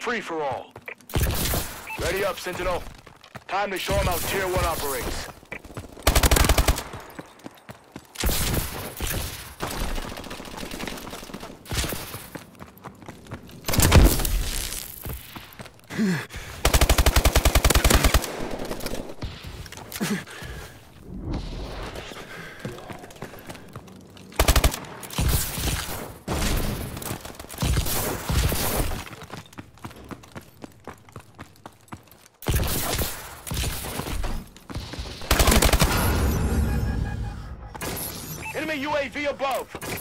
Free for all. Ready up, Sentinel. Time to show them how Tier 1 operates. Enemy UAV above. UAV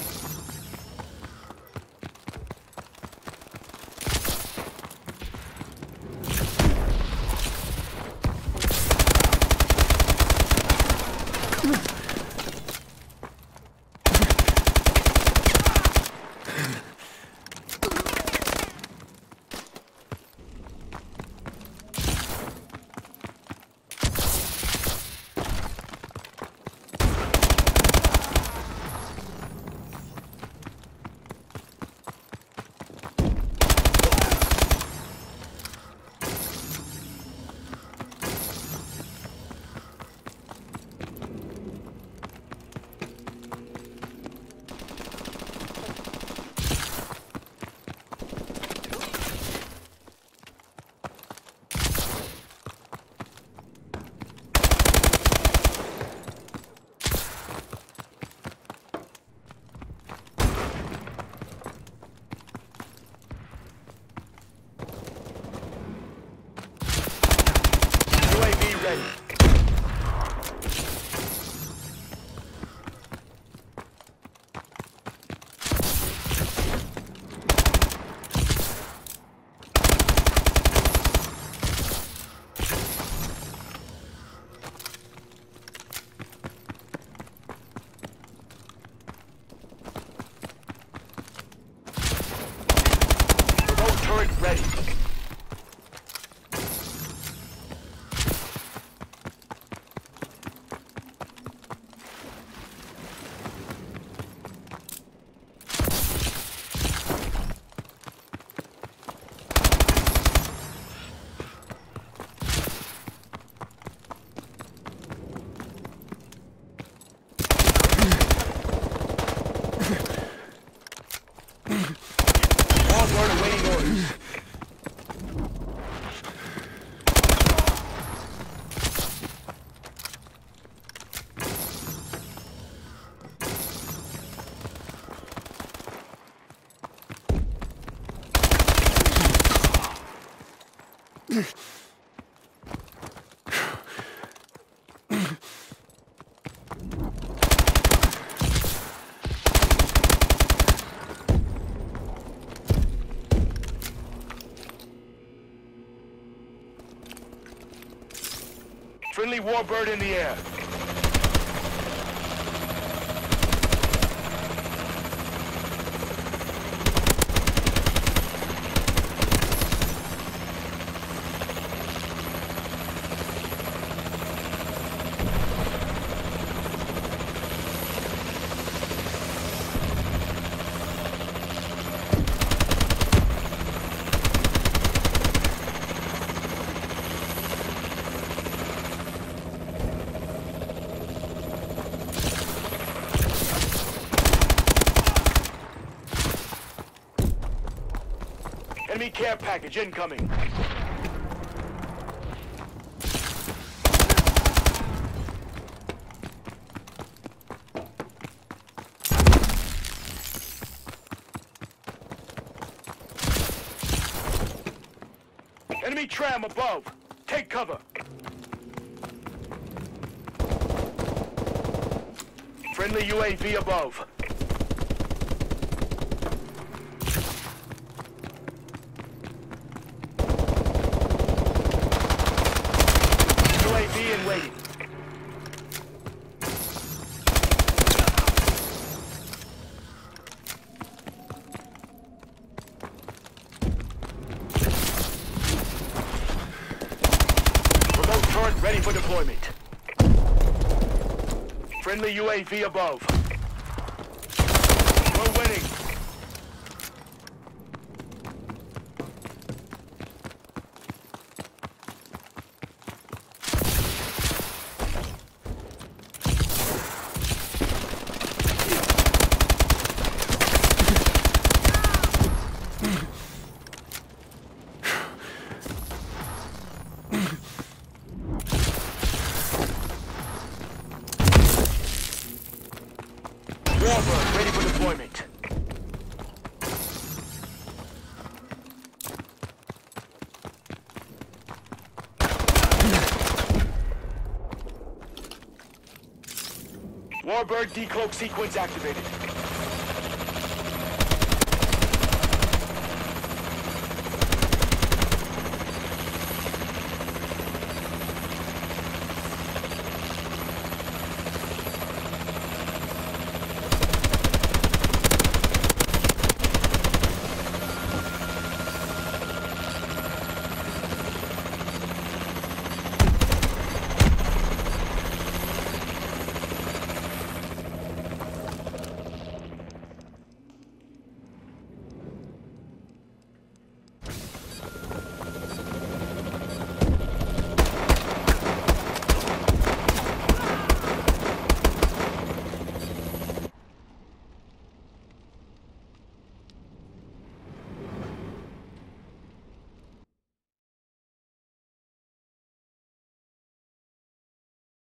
ready. Remote turret ready. Friendly warbird in the air. Enemy care package incoming. Enemy tram above. Take cover. Friendly UAV above. UAV in waiting. Remote turret ready for deployment. Friendly UAV above. We're winning. Warbird ready for deployment. Warbird decloak sequence activated.